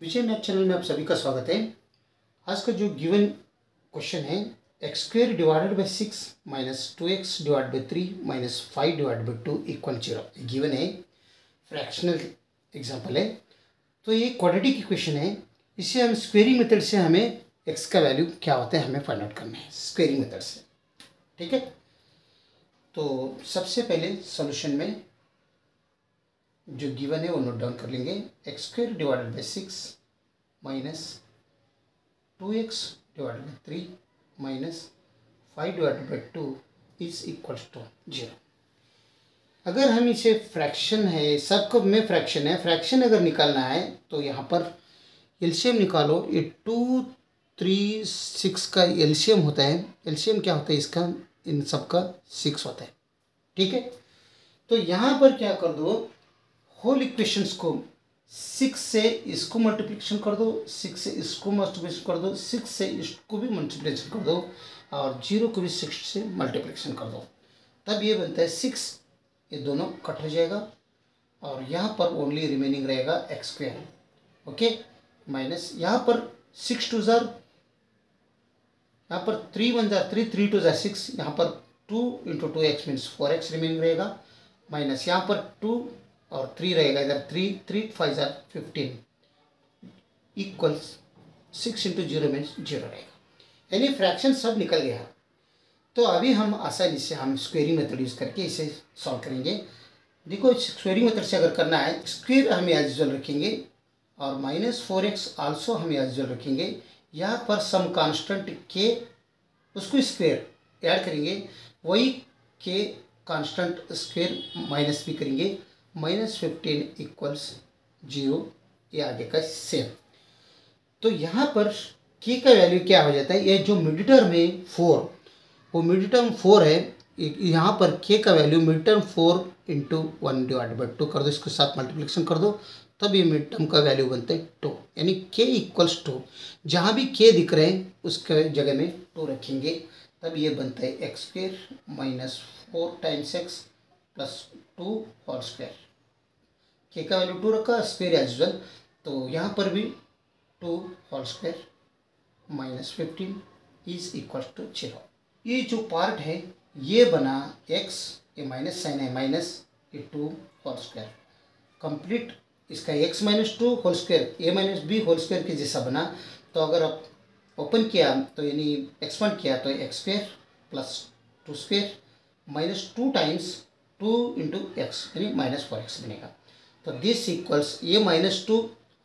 विजय math channel में आप सभी का स्वागत है। आज का जो गिवन क्वेश्चन है x square divided by six minus two x divide by three minus five divide by two equal zero given है फ्रैक्शनल एग्ज़ाम्पल है। तो ये क्वाड्रेटिक इक्वेशन है। इसे हम स्क्वेयरिंग मेथड से हमें एक्स का वैल्यू क्या होता है, हमें फाइंड आउट करना है स्क्वेयरिंग मेथड से। ठीक है? तो सबसे पहले सोल्यूशन में जो गिवन है, वो नोट डाउन कर लेंगे। X square divided by six minus two x divided by three minus five divided by two is equal to zero अगर हम इसे फ्रैक्शन है, सबको में फ्रैक्शन है फ्रैक्शन अगर निकालना है तो यहाँ पर एल्शियम निकालो। ये टू थ्री सिक्स का एल्शियम होता है। एल्शियम क्या होता है? इसका, इन सब का सिक्स होता है। ठीक है? तो यहाँ पर क्या कर दो? होल इक्वेशंस को सिक्स से इसको मल्टीप्लिकेशन कर दो सिक्स से इसको मल्टीप्लिकेशन कर दो सिक्स से इसको भी मल्टीप्लिकेशन कर दो, और ज़ीरो को भी सिक्स से मल्टीप्लिकेशन कर दो। तब ये बनता है सिक्स ये दोनों कट हो जाएगा, और यहाँ पर ओनली रिमेनिंग रहेगा एक्स स्क्वेयर ओके माइनस यहाँ पर सिक्स टू ज़ार यहाँ पर थ्री वन ज़ार थ्री थ्री टू ज़ार सिक्स यहाँ पर two into two x means four x remaining रहेगा। माइनस यहाँ पर टू और थ्री रहेगा, इधर थ्री थ्री फाइव ज़ार fifteen equals six into zero means zero रहेगा। यानी फ्रैक्शन सब निकल गया। तो अभी हम आसानी से हम स्क्वेयरिंग मेथड यूज़ करके इसे सॉल्व करेंगे। देखो स्क्वेयरिंग मेथड से अगर करना है स्क्वेयर हम एज यूजल रखेंगे और माइनस फोर एक्स आल्सो हम एज यूजल रखेंगे। यहाँ पर सम कांस्टेंट के उसको स्क्वेयर ऐड करेंगे। वही के कांस्टेंट स्क्वेयर माइनस भी करेंगे। माइनस फिफ्टीन इक्वल्स ज़ीरो ये आगे का सेम तो यहाँ पर के का वैल्यू क्या हो जाता है? ये जो मिड टर्म है फोर वो मिड टर्म फोर है यहाँ पर के का value mid term four into one divide by two कर दो। इसके साथ मल्टीप्लिकेशन कर दो, तब ये मिड टर्म का वैल्यू बनता है टू यानी के इक्वल्स टू जहाँ भी के दिख रहे हैं, उसके जगह में टू रखेंगे। तब ये बनता है x square minus four times x plus two और स्क्वेयर के का वैल्यू टू रखा स्क्वेयर एज वेल तो यहाँ पर भी two whole square minus fifteen is equal to zero ये जो पार्ट है, ये बना एक्स ये माइनस साइन है माइनस ये टू होल स्क्वायर कंप्लीट इसका x minus two whole square A minus B whole square के जैसा बना. तो अगर आप ओपन किया तो यानी एक्सपेंड किया तो x square plus two square minus two times two into x यानी माइनस फोर एक्स बनेगा. तो दिस इक्वल्स ये minus two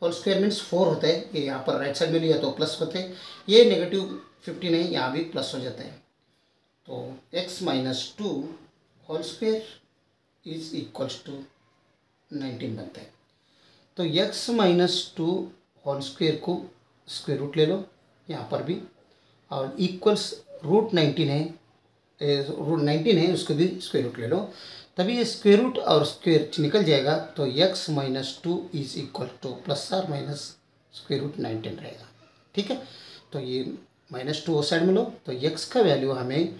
whole square means four होता है। ये यहाँ पर राइट साइड में लिया तो प्लस होते हैं। ये नेगेटिव फिफ्टीन है, यहाँ भी प्लस हो जाता है। तो x minus two whole square is equals to nineteen बनता है। तो x minus two whole square को स्क्वेयर रूट ले लो, यहाँ पर भी। और इक्वल्स रूट नाइनटीन है रूट नाइनटीन है, उसको भी स्क्वेयर रूट ले लो। तभी ये स्क्वेयर रूट और स्क्वेयर निकल जाएगा तो x minus two is equal to plus or minus square root nineteen रहेगा। ठीक है? तो ये माइनस टू उस साइड में लो तो एक्स का वैल्यू हमें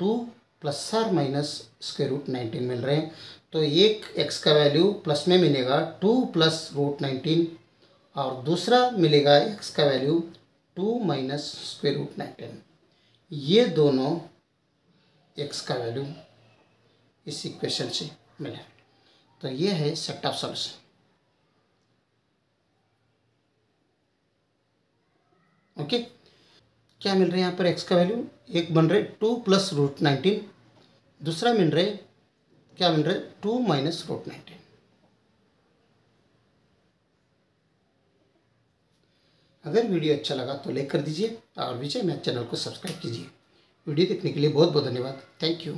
two plus or minus square root nineteen मिल रहे हैं। तो एक एक्स का वैल्यू प्लस में मिलेगा टू प्लस रूट नाइनटीन और दूसरा मिलेगा एक्स का value two minus square root nineteen ये दोनों एक्स का वैल्यू इस इक्वेशन से मिला। तो ये है सेट ऑफ़ सॉल्यूशन ओके क्या मिल रहा है यहाँ पर एक्स का वैल्यू एक बन रहे टू प्लस रूट नाइनटीन दूसरा मिल रहे, क्या मिल रहा? टू माइनस रूट नाइनटीन अगर वीडियो अच्छा लगा तो लाइक कर दीजिए और विजय मैथ चैनल को सब्सक्राइब कीजिए। वीडियो देखने के लिए बहुत बहुत धन्यवाद। Thank you